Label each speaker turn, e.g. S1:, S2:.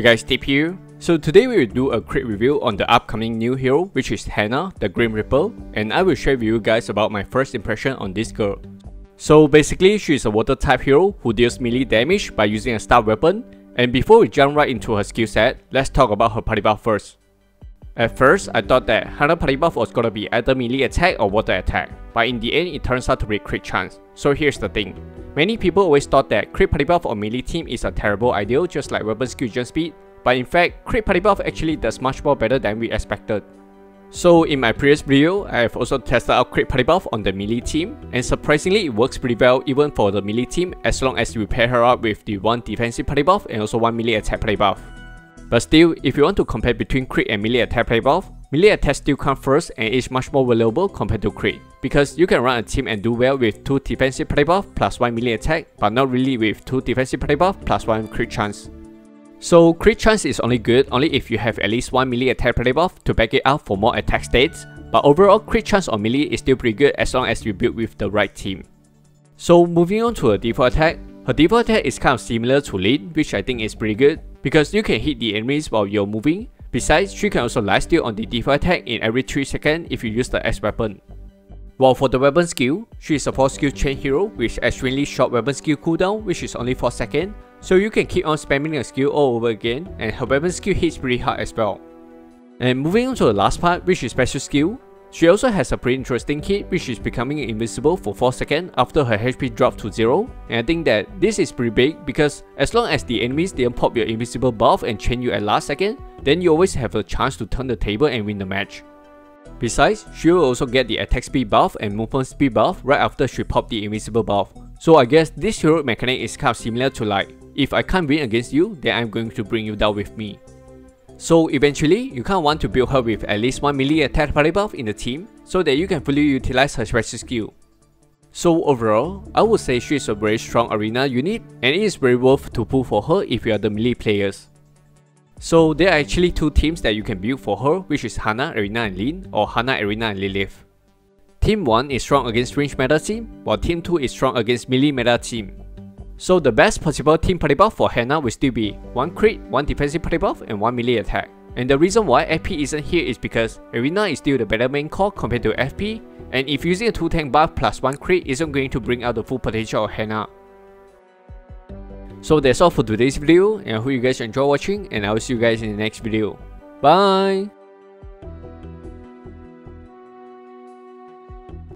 S1: Hey guys, Tip here. So today we will do a quick review on the upcoming new hero which is Hana, the Grim Reaper, and I will share with you guys about my first impression on this girl. So basically, she is a water type hero who deals melee damage by using a star weapon, and before we jump right into her skill set, let's talk about her party buff first. At first, I thought that Hana party buff was gonna be either melee attack or water attack, but in the end it turns out to be crit chance. So here's the thing. Many people always thought that crit party buff on melee team is a terrible idea just like weapon skill jump speed, but in fact, crit party buff actually does much more better than we expected. So in my previous video, I have also tested out crit party buff on the melee team, and surprisingly it works pretty well even for the melee team as long as you pair her up with the one defensive party buff and also one melee attack party buff. But still, if you want to compare between crit and melee attack party buff, melee attack still comes first and is much more valuable compared to crit, because you can run a team and do well with 2 defensive party buff plus 1 melee attack, but not really with 2 defensive party buff plus 1 crit chance. So crit chance is only good only if you have at least one melee attack party buff to back it up for more attack states, but overall crit chance on melee is still pretty good as long as you build with the right team. So moving on to her default attack, her default attack is kind of similar to Lynn, which I think is pretty good, because you can hit the enemies while you're moving, besides she can also lifesteal on the default attack in every 3 seconds if you use the X weapon. While for the weapon skill, she is a 4 skill chain hero with extremely short weapon skill cooldown which is only 4 seconds, so you can keep on spamming the skill all over again and her weapon skill hits pretty hard as well. And moving on to the last part which is special skill, she also has a pretty interesting kit which is becoming invisible for 4 seconds after her HP drops to 0 and I think that this is pretty big because as long as the enemies didn't pop your invisible buff and chain you at last second, then you always have a chance to turn the table and win the match. Besides, she will also get the attack speed buff and movement speed buff right after she pop the invisible buff. So I guess this hero mechanic is kind of similar to like, if I can't win against you, then I'm going to bring you down with me. So eventually, you kind of want to build her with at least one melee attack party buff in the team, so that you can fully utilize her special skill. So overall, I would say she is a very strong arena unit, and it is very worth to pull for her if you are the melee players. So there are actually two teams that you can build for her, which is Hana, Arena and Lynn, or Hana, Erina and Lilith. Team 1 is strong against range meta team, while Team 2 is strong against melee meta team. So the best possible team party buff for Hana will still be 1 crit, 1 defensive party buff, and 1 melee attack. And the reason why FP isn't here is because Arena is still the better main core compared to FP, and if using a 2 tank buff plus 1 crit isn't going to bring out the full potential of Hana. So that's all for today's video and I hope you guys enjoy watching and I will see you guys in the next video. Bye!